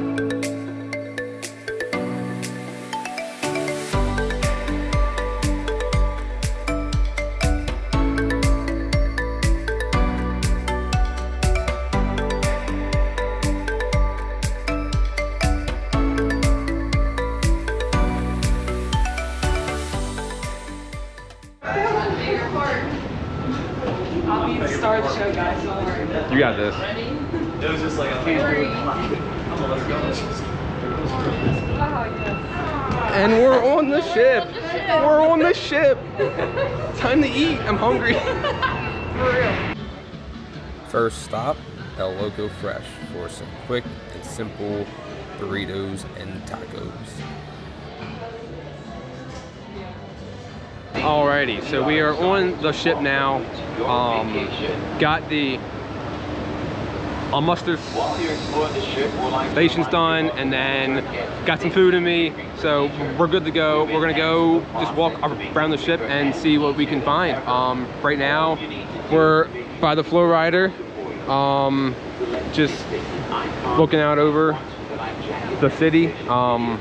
I'll Time to eat. I'm hungry. For real. First stop, El Loco Fresh for some quick and simple burritos and tacos. Alrighty, so we are on the ship now. Um, got the almost stations done and then got some food in me. So we're good to go. We're gonna go just walk around the ship and see what we can find. Um, right now we're by the flow rider um, just looking out over the city. Um,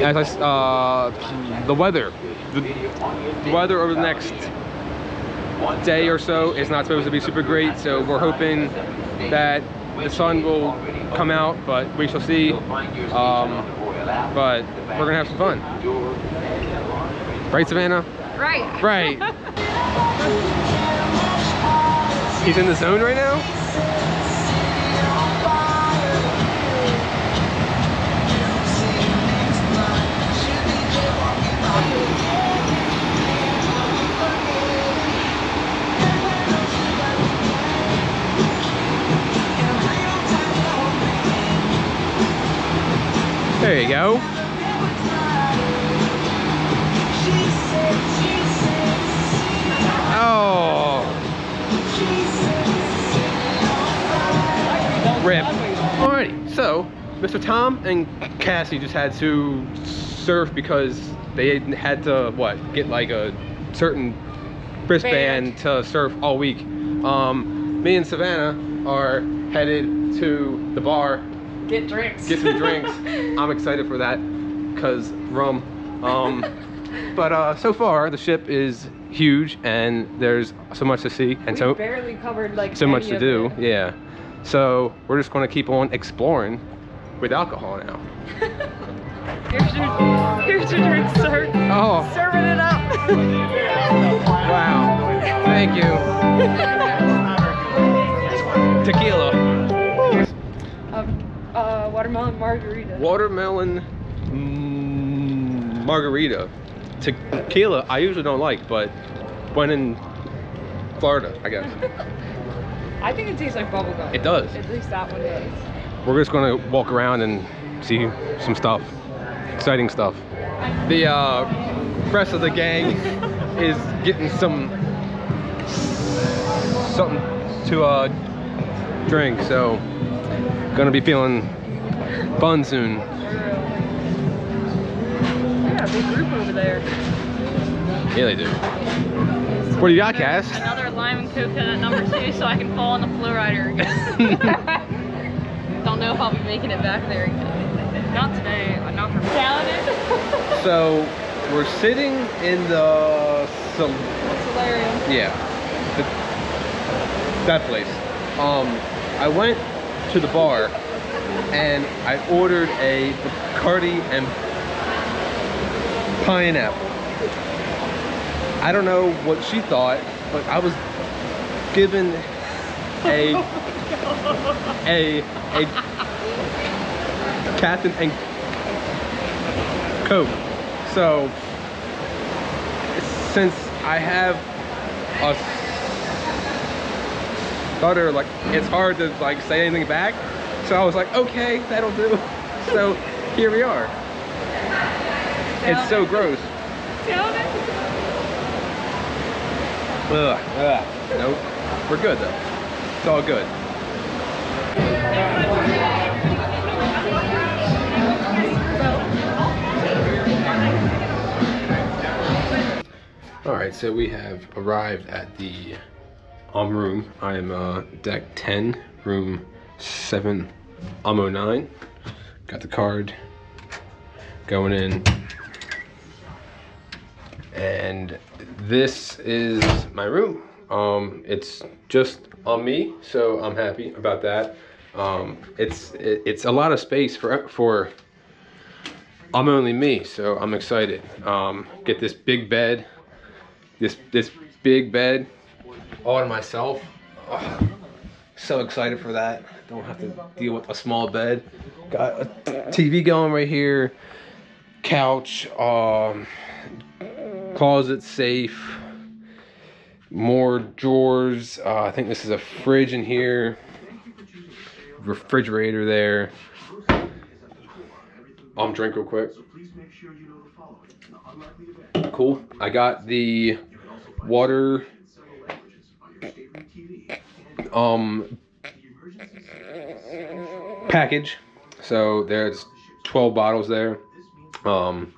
as I, uh, the weather. The, the weather over the next day or so is not supposed to be super great so we're hoping that the sun will come out but we shall see. Um, but we're gonna have some fun. Right Savannah? Right. right. He's in the zone right now there you go Oh. Rip. Alrighty, so Mr. Tom and Kassie just had to surf because they had to what get like a certain wristband Band. to surf all week. Um, me and Savannah are headed to the bar, Get drinks. get some drinks. I'm excited for that because rum. Um, but uh, so far the ship is huge and there's so much to see and we so barely covered like so much to do. it. Yeah. So we're just going to keep on exploring with alcohol now. Here's your, here's your drink, sir. Oh, Serving it up. wow. Thank you. Tequila. Uh, watermelon margarita. Watermelon mm, margarita. Tequila, I usually don't like, but when in Florida, I guess. I think it tastes like bubblegum. It does. At least that one does. We're just gonna walk around and see some stuff. Exciting stuff. The uh, rest of the gang is getting some something to uh, drink, so gonna be feeling fun soon. They got a big group over there. Yeah, they do. What do you got, Cass? Another lime and coconut number two so I can fall on the flow rider again. Don't know if I'll be making it back there again. Not today, not for Down So we're sitting in the sol- Solarium. Yeah. The- that place. Um, I went to the bar and I ordered a Bacardi and pineapple. I don't know what she thought, but I was given a oh a a Captain and Coke. So since I have a stutter, like it's hard to like say anything back. So I was like, okay, that'll do. So here we are. It's so gross. Ugh, ugh. Nope. We're good though. It's all good. All right, so we have arrived at the um room. I am uh, deck 10, room 7 I'm 09. Got the card going in. And this is my room. Um, it's just on me, so I'm happy about that. Um, it's it, it's a lot of space for for I'm only me, so I'm excited. Um, get this big bed, this this big bed, all to myself. Oh, so excited for that. Don't have to deal with a small bed. Got a TV going right here, couch, um, closet safe, more drawers. Uh, I think this is a fridge in here, refrigerator there. Um, drink real quick. Cool. I got the water um package. So there's 12 bottles there. Um,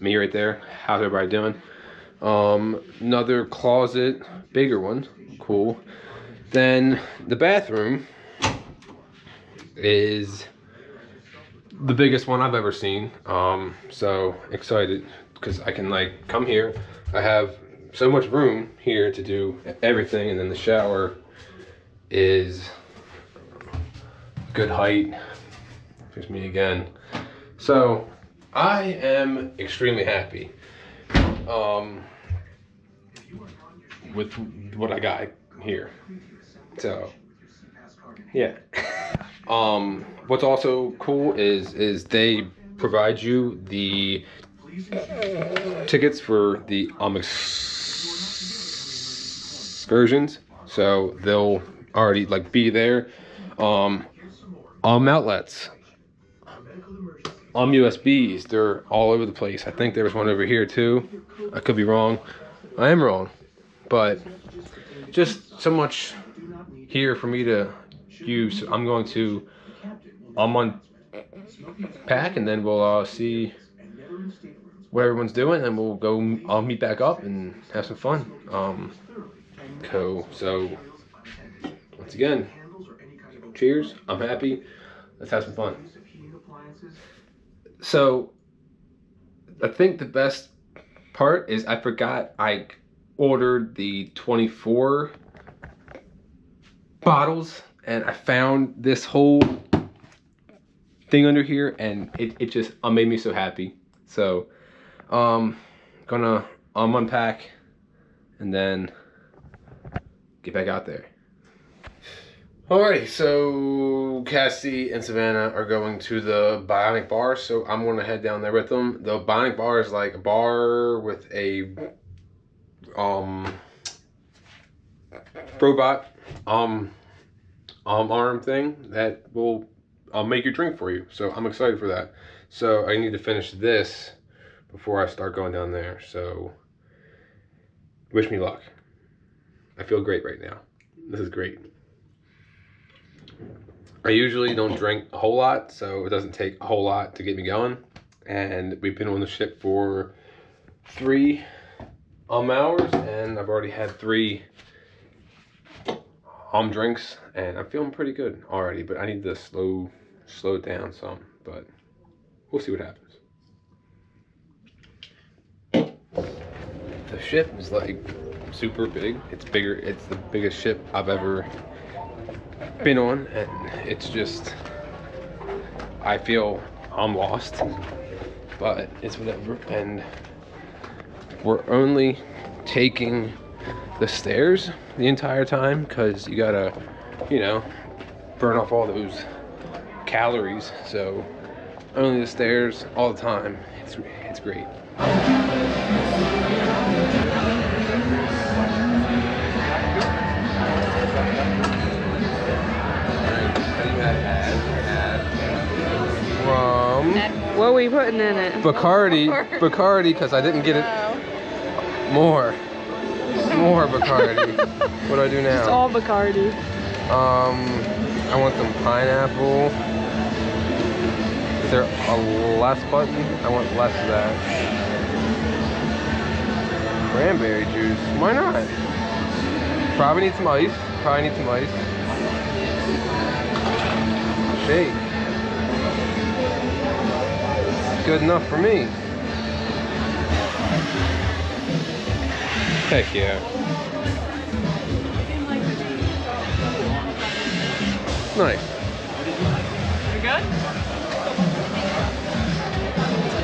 me right there. How's everybody doing? Um, another closet, bigger one. Cool. Then the bathroom is the biggest one I've ever seen. Um, so excited because I can like come here. I have so much room here to do everything, and then the shower is good height. Here's me again. So I am extremely happy um, with what I got here. So yeah. Um, what's also cool is is they provide you the tickets for the um excursions, so they'll already like be there. Um, um outlets, um USBs, they're all over the place. I think there was one over here too. I could be wrong. I am wrong, but just so much here for me to use. I'm going to I'm on pack and then we'll uh, see what everyone's doing and we'll go I'll meet back up and have some fun. Um cool. So once again, cheers. I'm happy. Let's have some fun. So I think the best part is I forgot I ordered the 24 bottles and I found this whole thing under here and it, it just uh, made me so happy. So um gonna um, unpack and then get back out there. Alrighty, so Kassie and Savannah are going to the Bionic Bar, so I'm gonna head down there with them. The Bionic Bar is like a bar with a um robot um um arm thing that will I'll make your drink for you. So I'm excited for that. So I need to finish this before I start going down there. So wish me luck. I feel great right now. This is great. I usually don't drink a whole lot, so it doesn't take a whole lot to get me going. And we've been on the ship for three um hours, and I've already had three um drinks, and I'm feeling pretty good already. But I need to slow slow down some, but we'll see what happens. The ship is like super big. It's bigger. It's the biggest ship I've ever been on, and it's just I feel I'm lost, but it's whatever. And we're only taking the stairs the entire time because you gotta, you know, burn off all those calories. So only the stairs all the time. It's it's great. What are we putting in it? Bacardi, Bacardi, because I didn't get it. More, more Bacardi. what do I do now? It's all Bacardi. Um, I want some pineapple. Is there a less button? I want less of that. Cranberry juice. Why not? Probably need some ice. Probably need some ice. Hey. Good enough for me. Heck yeah. Nice. You good?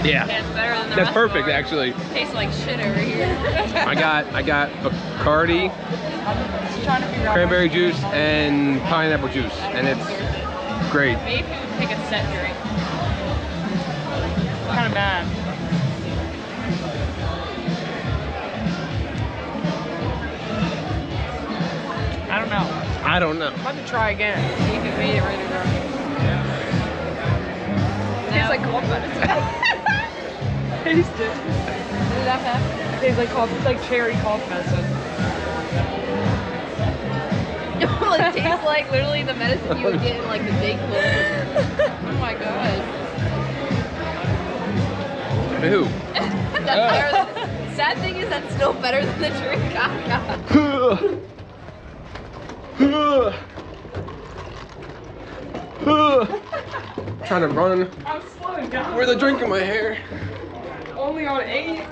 Yeah. Yeah, it's better than the That's perfect of actually. Tastes like shit over here. I got I got Bacardi, Just trying to figure out. cranberry juice, and pineapple juice, and it's great. Maybe if you pick a set drink. Kind of bad. I don't know. I don't know. I'm about to try again. See if it made it right or wrong. Tastes like cold medicine. Taste it. Did that happen? Tastes like cough. It's like cherry cough medicine. it tastes like literally the medicine you would get in like the daycare. oh my god. Ew. That's better than, sad thing is that's still better than the drink I got. Trying to run I'm slowing down. with a drink in my hair. Only on eight.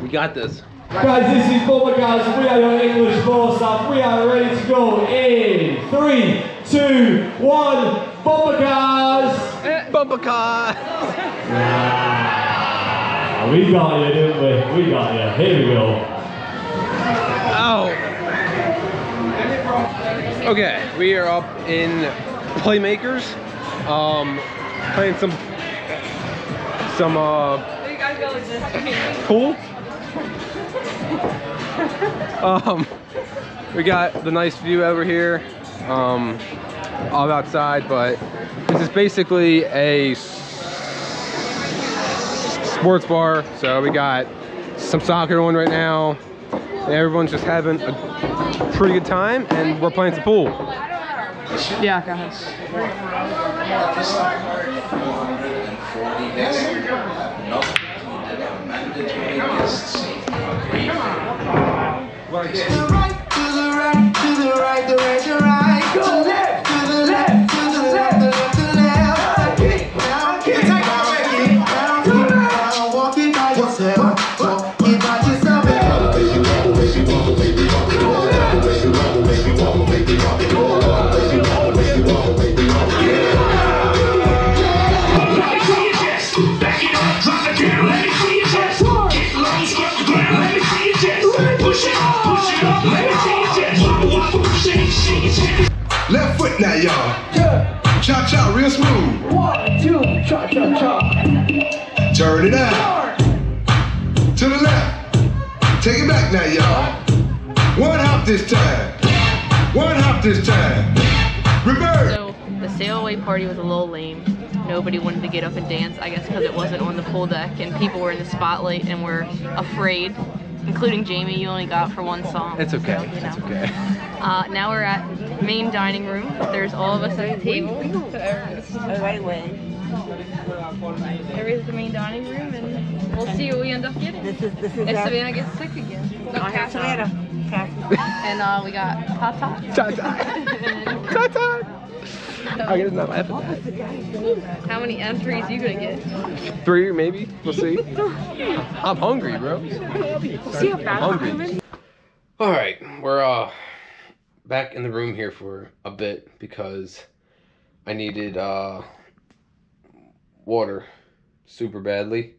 We got this. Guys, this is Bubba Guys. We are your English ball staff. We are ready to go in three, two, one. Bubba Guys. Bumper car. We got you, didn't we? We got you. Here we go. Oh. Okay, we are up in Playmakers. Um, playing some some uh pool. um, we got the nice view over here, um, all outside, but this is basically a sports bar. So we got some soccer on right now. Everyone's just having a pretty good time, and we're playing some pool. Yeah, go ahead. To right, chest. Wobble, wobble, shake, shake. Left foot now, y'all. Yeah. Cha cha, real smooth. One, two, cha cha cha. Turn it out. To the left. Take it back now, y'all. One hop this time. One hop this time. Reverse. So the sail away party was a little lame. Nobody wanted to get up and dance, I guess because it wasn't on the pool deck and people were in the spotlight and were afraid, including Jamie. You only got for one song. It's okay. so, you It's okay. Uh, now we're at main dining room. There's all of us at the table. Right way. There's the main dining room, and we'll see what we end up getting. This is this is If Savannah gets sick again. No, our Cass- Savannah. Kassie. And uh, we got Tata. Cha cha. Cha cha. I guess not laughing at that. How many entries you gonna get? Three, maybe. We'll see. I'm hungry, bro. See how bad I'm I'm hungry. All right, we're uh back in the room here for a bit because I needed uh water super badly.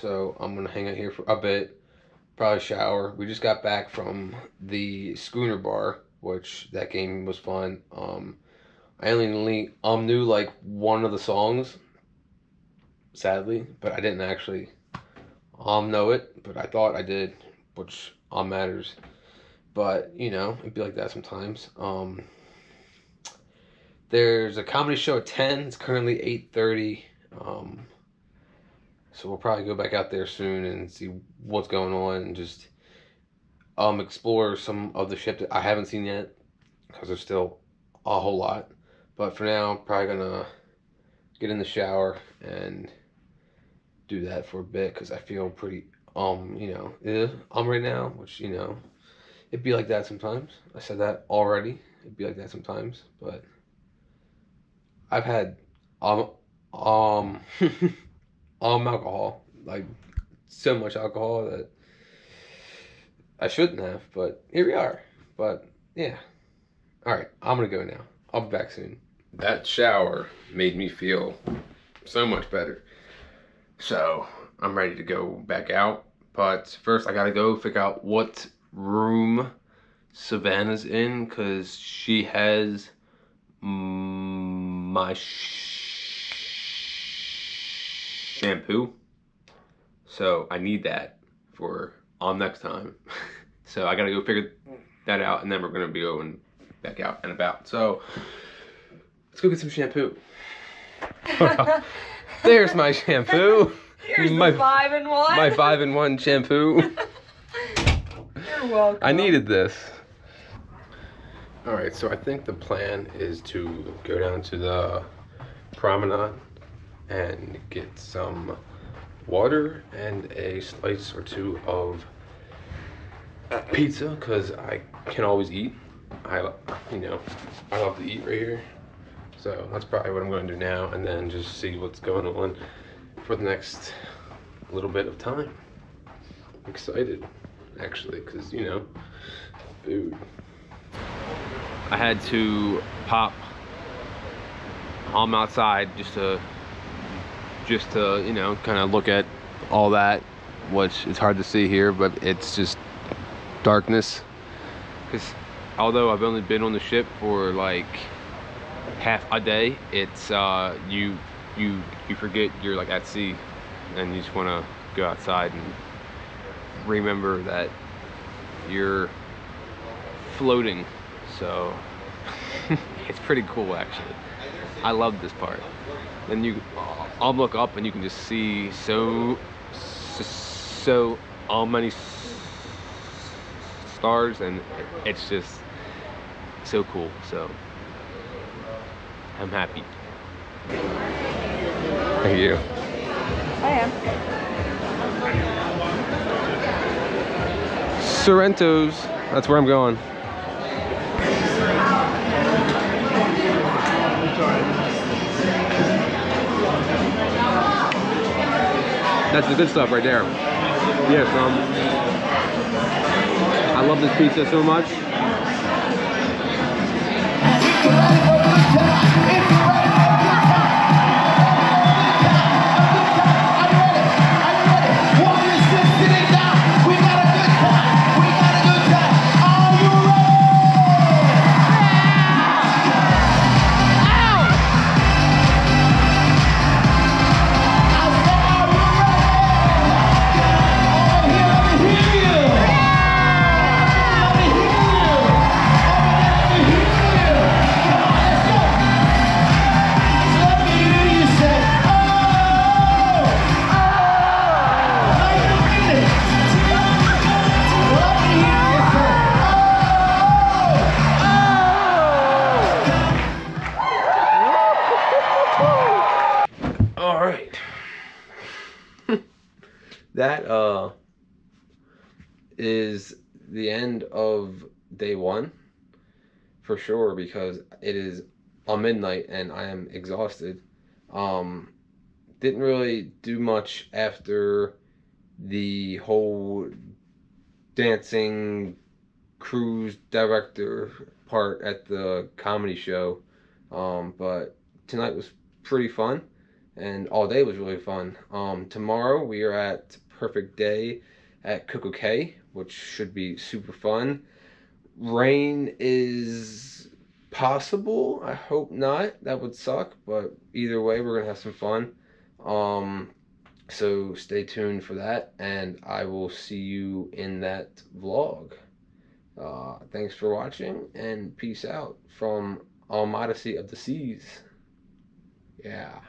So I'm gonna hang out here for a bit, probably shower. We just got back from the Schooner Bar, which that game was fun. Um, I only um knew like one of the songs, sadly, but I didn't actually um know it, but I thought I did, which um matters. But you know, it'd be like that sometimes. Um, there's a comedy show at ten. It's currently eight thirty. Um, so we'll probably go back out there soon and see what's going on and just um explore some of the shit that I haven't seen yet because there's still a whole lot. But for now, I'm probably gonna get in the shower and do that for a bit because I feel pretty um you know eh, um right now, which you know it'd be like that sometimes. I said that already. It'd be like that sometimes, but I've had um um um alcohol, like so much alcohol that I shouldn't have, but here we are. But yeah. All right, I'm gonna go now. I'll be back soon. That shower made me feel so much better. So I'm ready to go back out. But first, I gotta go figure out what room Savannah's in because she has my sh- shampoo. So I need that for on next time. so I gotta go figure that out, and then we're gonna be going back out and about. So let's go get some shampoo. There's my shampoo. Here's my, five and one. my five in one shampoo. You're welcome. I needed this. All right, so I think the plan is to go down to the promenade and get some water and a slice or two of pizza because I can always eat. I, you know, I love to eat right here. So that's probably what I'm going to do now and then just see what's going on for the next little bit of time. I'm excited actually because, you know, food. I had to pop I'm outside just to just to you know kind of look at all that which it's hard to see here but it's just darkness because although I've only been on the ship for like half a day it's uh you you you forget you're like at sea and you just want to go outside and remember that you're floating so it's pretty cool actually. I love this part. Then you i'll look up and you can just see so so all many stars and it's just so cool so i'm happy thank you I am. Sorrento's that's where i'm going That's the good stuff right there. Yes, um, I love this pizza so much. That uh is the end of day one for sure because it is on midnight and I am exhausted. Um didn't really do much after the whole dancing cruise director part at the comedy show. Um, but tonight was pretty fun and all day was really fun. Um, tomorrow we are at Perfect Day at CocoCay, which should be super fun. Rain is possible. I hope not. That would suck, but either way, we're gonna have some fun. Um, so stay tuned for that, and I will see you in that vlog. Uh, thanks for watching, and peace out from Almighty of the Seas. Yeah.